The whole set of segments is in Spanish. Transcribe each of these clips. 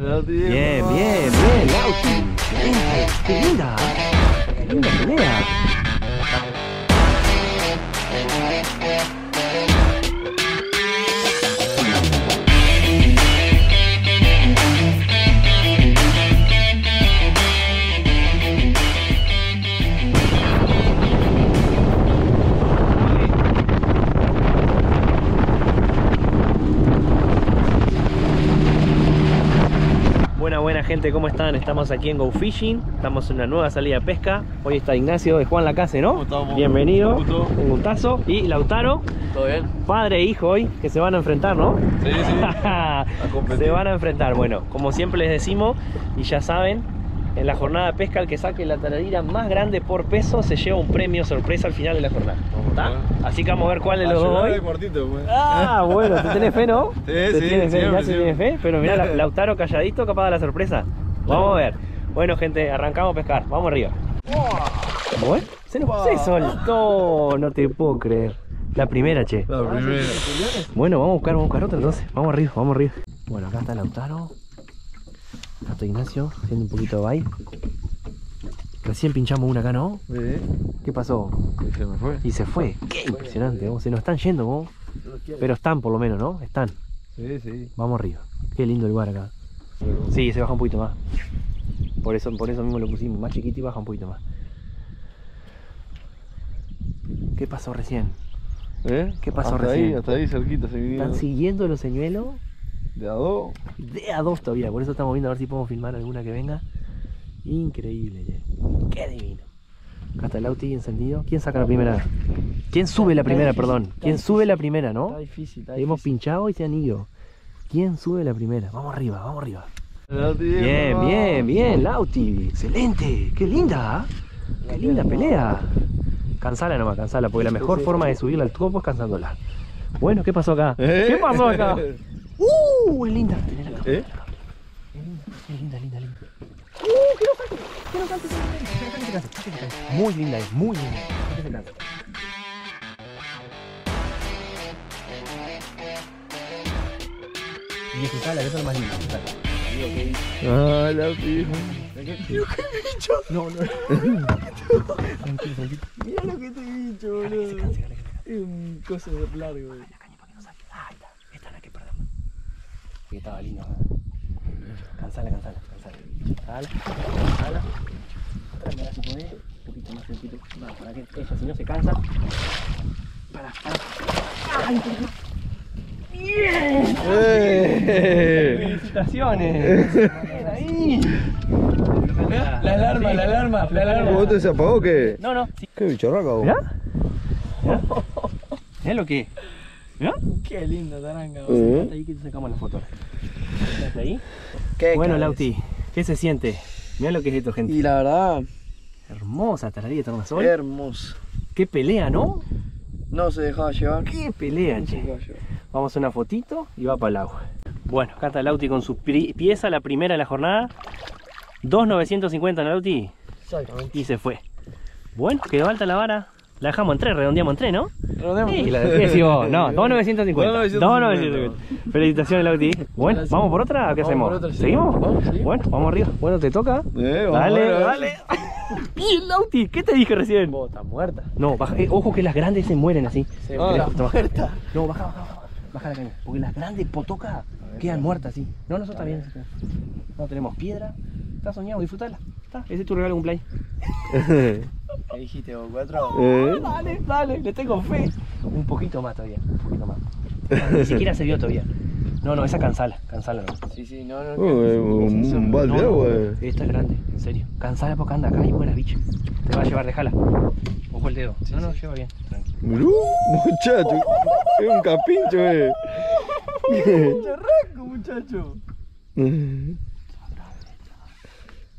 Bien, bien, bien, Lauti. Qué linda. Qué linda pelea. Gente, ¿cómo están? Estamos aquí en Go Fishing, estamos en una nueva salida de pesca. Hoy está Ignacio de Juan Lacase, ¿no? Bienvenido, Un gusto. un gustazo. Y Lautaro, ¿Todo bien? padre e hijo hoy, que se van a enfrentar, ¿no? Sí, sí. se van a enfrentar. Bueno, como siempre les decimos, y ya saben, en la jornada de pesca el que saque la taradira más grande por peso se lleva un premio sorpresa al final de la jornada. ¿Está? Así que vamos a ver cuál de los dos hoy. pues. Ah, bueno, ¿te tenés fe, no? Sí, ¿Te sí, tienes fe? siempre, fe, pero mirá, La- Lautaro calladito, capaz de la sorpresa. Vamos a ver. Bueno, gente, arrancamos a pescar. Vamos arriba. Bueno, se nos se soltó, no te puedo creer. La primera, che. La primera. Bueno, vamos a buscar, vamos a buscar otra entonces. Vamos arriba, vamos arriba. Bueno, acá está Lautaro. Está Ignacio, haciendo un poquito de bye. Recién pinchamos una acá, ¿no? Sí. ¿Qué pasó? Y se me fue. Y se fue. Qué impresionante, vos. se nos están yendo, vos. Pero están por lo menos, ¿no? Están. Sí, sí. Vamos arriba. Qué lindo el lugar acá. Sí, se baja un poquito más. Por eso, por eso mismo lo pusimos. Más chiquito y baja un poquito más. ¿Qué pasó recién? ¿Eh? ¿Qué pasó hasta recién? ahí, hasta ahí cerquita se. ¿Están siguiendo los señuelos? De a dos. De a dos todavía. Por eso estamos viendo a ver si podemos filmar alguna que venga. Increíble, che. Qué divino. Acá está el Auti encendido. ¿Quién saca la primera? ¿Quién sube la primera, perdón? ¿Quién sube la primera, no? difícil, está Hemos pinchado y se han ido. ¿Quién sube la primera? Vamos arriba, vamos arriba. Bien, Bien, bien, bien, Lauti. Excelente. Qué linda. ¿eh? Qué linda pelea. Cansala nomás, cansala, porque la mejor forma de subirla al topo es cansándola. Bueno, ¿qué pasó acá? ¿Eh? ¿Qué pasó acá? ¡Uh! Es linda. ¿Eh? Es linda, linda, linda. ¡Uh! Que no salte, que no salte, que no salte, que no salte, que no salte. Muy linda es, muy linda. Y disfrutala, que es lo más disfrutala. Ah, la tía. No, no. Tranquilo, tranquilo. Mira lo que te he dicho, boludo. Es un coso largo, boludo. La caña para que no salte. Ah, ahí está. Esta es la que perdemos. Que estaba lindo. Cansala, cansala, cansala. Cansala, cansala. Tráemela si podés. Un poquito más para que ella, si no se cansa. Para, para. ¡Ay, ¡Eh! ¡Felicitaciones! Bien ahí. La alarma, la alarma, la alarma. ¿Vos te se apagó o qué? No, no. Sí. ¿Qué bicharraca vos? Mirá. Mirá lo que Qué lindo, taranga. Hasta ahí que te sacamos la foto. Hasta ahí. Qué Bueno. Lauti, ¿qué se siente? Mirá lo que es esto, gente. Y la verdad, Hermosa taradilla de tornasol. hermoso. Qué pelea, ¿no? No se dejaba llevar. Qué pelea, No che. Vamos a una fotito y va para el agua. Bueno, acá está Lauti con su pieza, la primera de la jornada. 2.950 Lauti Exactamente. y se fue. Bueno, quedó alta la vara. La dejamos en 3, redondeamos en 3, ¿no? Redondeamos. Sí, la ¿qué decís vos? No, 2.950. 2.950. 2.950. Felicitaciones, Lauti. Bueno, Gracias. ¿vamos por otra o qué Vamos hacemos? por otra, sí. ¿Seguimos? Vamos, sí. Bueno, vamos arriba. Bueno, te toca. Eh, Dale, dale. Bien, Lauti, ¿qué te dije recién? Vos, está muerta. No, baja, eh, ojo que las grandes se mueren así. Se Ah, muerta. No, baja, baja, baja. Baja la caña. Porque las grandes potoca quedan muertas así. No, no, eso está bien. eso está bien. No tenemos piedra. Está soñado, disfrutala. Está, ese es tu regalo de cumpleaños. ¿Qué dijiste vos, cuatro? ¿Eh? Dale, dale, le tengo fe. Un poquito más todavía, un poquito más. Ni siquiera se vio todavía. No, no, esa cansala, cansala no. Sí, sí, no, no. Uh, un, un balde de No, agua. no, eh. esta es grande, en serio. Cansala porque anda acá y buena bicha. Te va a llevar, déjala. Ojo el dedo. No, no, lleva bien. Tranquilo. Muchacho. Es un capincho, eh. Charraco, muchacho.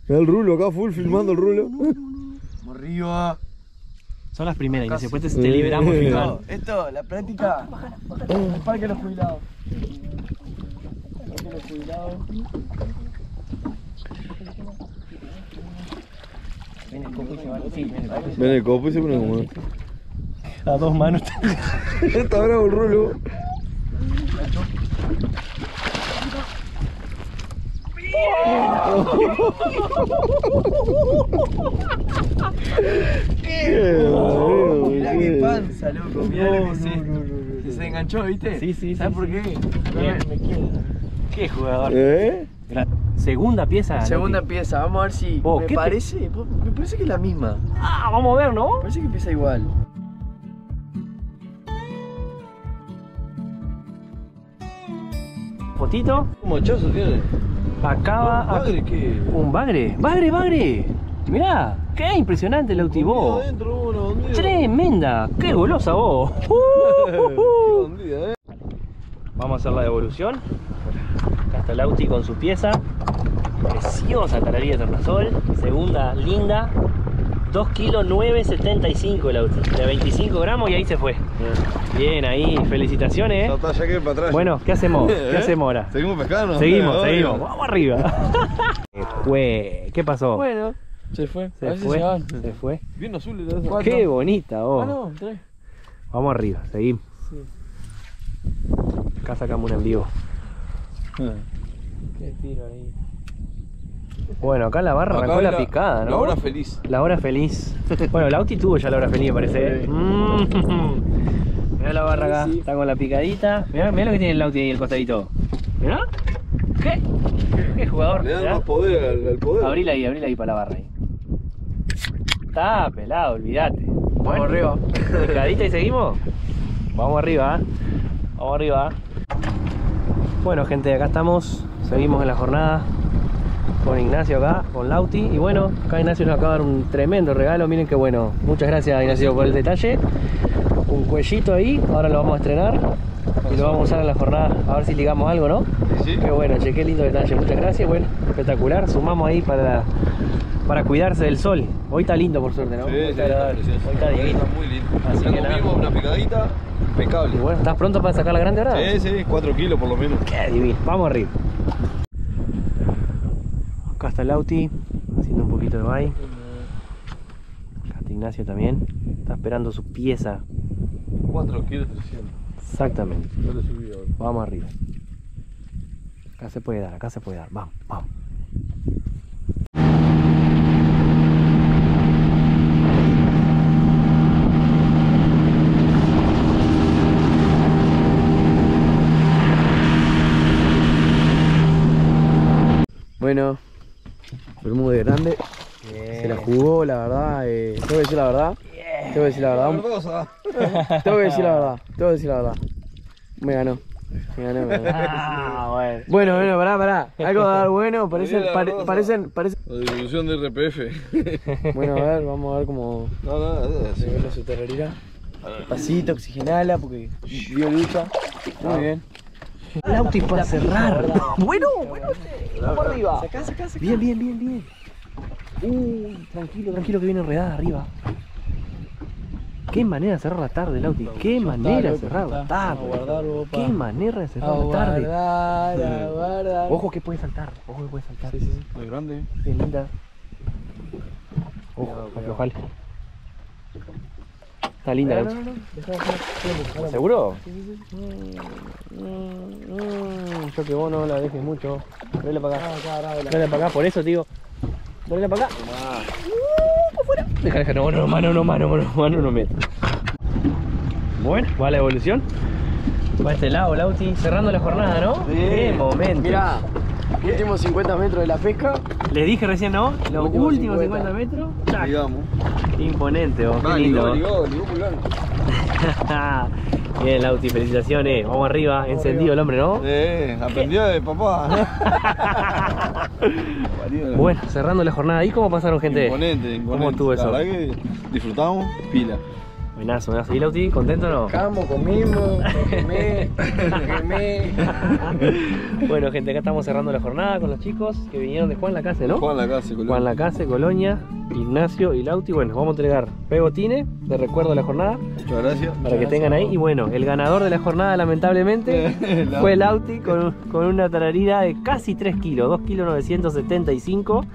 El rulo acá full filmando el rulo. Arriba. Son las primeras y después te, te liberamos filmando. Esto, esto, la práctica. El parque de los jubilados. El parque de los jubilados. Ven el copo y llévalo. Sí, ven el copo y Ven el copo y se pone como. A dos manos. Está bravo el rulo. Qué Mirá qué panza, loco. Mirá lo que se, se enganchó, ¿viste? Sí, sí, ¿Sabes sí, por qué? Bien. Me quiero. Qué jugador. ¿Eh? Segunda pieza. Segunda pieza, vamos a ver si. Me ¿qué te- parece. Me parece que es la misma. Ah, vamos a ver, ¿no? Me parece que empieza igual. Fotito. Un mochazo tiene. Acaba. Madre que. Un bagre. ¡Bagre, bagre! Mirá, qué impresionante el Lauti vos. adentro, bandida. Tremenda, qué golosa vos. Eh. Vamos a hacer la devolución. Acá está Lauti con su pieza. Preciosa tararilla de tornasol. Segunda linda. 2 kilos 975 el Lauti. De 25 gramos y ahí se fue. Bien ahí, felicitaciones. ¿eh? ya quedé para atrás. Bueno, ¿qué hacemos? ¿Qué ¿Eh? hacemos ahora? ¿Seguimos pescando? Seguimos, Obvio. seguimos. Vamos arriba. ¿Qué fue? ¿Qué pasó? Bueno, se fue. a se veces fue. se van. Se fue. Bien azul. ¿Cuánto? Qué bonita vos. Ah, no, tres. Vamos arriba, seguimos. Sí. Acá sacamos un en vivo. Qué tiro ahí. Bueno, acá la barra Acá arrancó la la- picada, ¿no? La hora feliz. La hora feliz. Bueno, el Auti tuvo ya la hora feliz, me parece. ¿eh? Mm. Mirá la barra acá, Sí, sí. está con la picadita. Mirá, mirá lo que tiene el Auti ahí, el costadito. Mirá. ¿Qué? ¿Qué jugador? Le dan Mirá. más poder al, al poder. Abrila ahí, abrila ahí para la barra ahí. Está pelado, olvídate. Vamos arriba. Picadita y seguimos. Vamos arriba, ¿eh? Vamos arriba. Bueno, gente, acá estamos. Seguimos en la jornada con Ignacio acá, con Lauti. Y bueno, acá Ignacio nos acaba de dar un tremendo regalo. Miren qué bueno. Muchas gracias, Ignacio, por el detalle. Un cuellito ahí. Ahora lo vamos a estrenar. Y lo vamos a usar en la jornada. A ver si ligamos algo, ¿no? Sí, sí. Qué bueno, che, qué lindo detalle. Muchas gracias. Bueno, espectacular. Sumamos ahí para, para cuidarse del sol. Hoy está lindo, por suerte, ¿no? Sí, Hoy sí, está precioso. Hoy está divino. Está muy lindo. Así que nada. una picadita impecable. Y bueno, ¿estás pronto para sacar la grande ahora? Sí, sí, 4 kilos por lo menos. Qué divino. Vamos arriba. Está el Auti haciendo un poquito de bye. Acá Ignacio también. Está esperando su pieza. 4 kilos 300. Exactamente. Yo le subí ahora. Vamos arriba. Acá se puede dar, acá se puede dar. Vamos, vamos. Bueno, Bermúdez grande. Se la jugó, la verdad. Eh, tengo que decir la verdad. Tengo que decir la verdad. Tengo que decir la verdad. Tengo que decir la verdad. Me ganó. Me ganó, me ganó. Ah, bueno. Bueno, bueno, pará, pará. Algo de dar bueno. Parecen, pare- parecen, parecen. La devolución de RPF. Bueno, a ver, vamos a ver cómo No, no, no. se ve su terrorira. Pasito, oxigenala porque dio lucha. Muy bien. El Auti para cerrar. Bueno, bueno. Vamos arriba. Bien, bien, bien, bien. Uy, tranquilo, tranquilo que viene enredada arriba. Qué manera de cerrar la tarde, Lauti. Qué manera de cerrar la tarde. Qué manera de cerrar la tarde. Ojo que puede saltar, ojo que puede saltar. Sí, sí, sí. Muy grande. Qué linda. Ojo, aflojale. Está linda, No, no, no. Dejá, dejá. ¿Seguro? Sí, sí, sí. Mm, mm, yo que vos no la dejes mucho. Dale para acá. Ah, acá, dámela. Dale para acá, por eso digo. Dale para acá. Uh, afuera. Deja, deja, no, no, mano, no, mano, mano, mano, no meto. Bueno, va la evolución. Va a este lado, Lauti, cerrando la jornada, ¿no? Qué momento. Mirá, últimos 50 metros de la pesca. Les dije recién, ¿no? Los Últimos últimos 50. 50, metros. ¡tac! Digamos. Imponente, vos, qué lindo. ligó, ligó. Bien, Lauti, felicitaciones. Vamos arriba, encendido el hombre, ¿no? Eh, aprendió de papá. Bueno, cerrando la jornada. ¿Y cómo pasaron, gente? Imponente, imponente. ¿Cómo estuvo eso? La verdad que disfrutamos pila. Buenazo, buenazo. ¿Y Lauti, contento o no? Camo, comimos, quemé, quemé. bueno, gente, acá estamos cerrando la jornada con los chicos que vinieron de Juan Lacase, ¿no? Juan Lacase, Colombia. Juan Lacase, Colonia, Ignacio y Lauti. Bueno, vamos a entregar pegotines de recuerdo de la jornada Muchas gracias. para que tengan ahí. Y bueno, el ganador de la jornada, lamentablemente, fue Lauti con, con una tararira de casi 3 kilos, 2 kilos 975.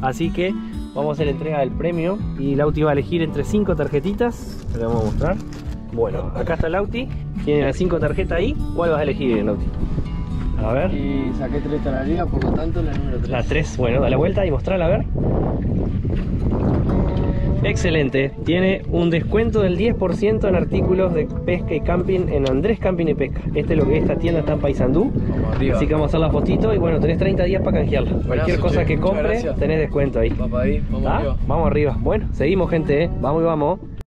Así que vamos a hacer entrega del premio y Lauti va a elegir entre 5 tarjetitas. Te lo vamos a mostrar. Bueno, acá está Lauti. Tiene las 5 tarjetas ahí. ¿Cuál vas a elegir, Lauti? A ver. Y saqué tres tararigas, por lo tanto la número 3. La 3, bueno, dale vuelta y mostrala a ver. Excelente, tiene un descuento del 10% en artículos de pesca y camping en Andrés Camping y Pesca. Este es lo que esta tienda está en Paysandú. Así que vamos a hacer la fotito y bueno, tenés 30 días para canjearla. Cualquier cosa che, que muchas compre, gracias. tenés descuento ahí. Papá ahí, vamos arriba. Vamos arriba. Bueno, seguimos gente, ¿eh? Vamos y vamos.